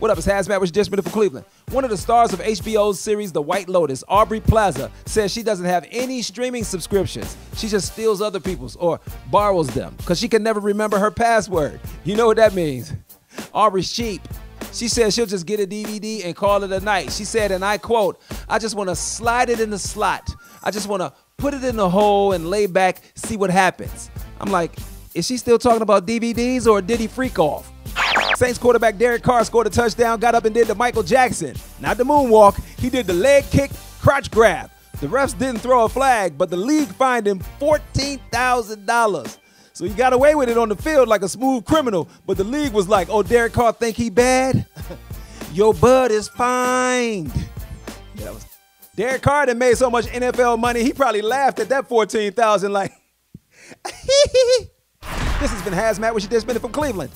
What up, it's HazMatt with Dish Minute for Cleveland. One of the stars of HBO's series The White Lotus, Aubrey Plaza, says she doesn't have any streaming subscriptions. She just steals other people's or borrows them because she can never remember her password. You know what that means? Aubrey's cheap. She says she'll just get a DVD and call it a night. She said, and I quote, I just want to slide it in the slot. I just want to put it in the hole and lay back, see what happens. I'm like, is she still talking about DVDs or Diddy freak off? Saints quarterback Derek Carr scored a touchdown, got up and did the Michael Jackson. Not the moonwalk, he did the leg kick, crotch grab. The refs didn't throw a flag, but the league fined him $14,000. So he got away with it on the field like a smooth criminal, but the league was like, oh, Derek Carr think he bad? Your bud is fined. Yeah, that was Derek Carr that made so much NFL money, he probably laughed at that 14,000 like, this has been HazMatt, which you just been from Cleveland.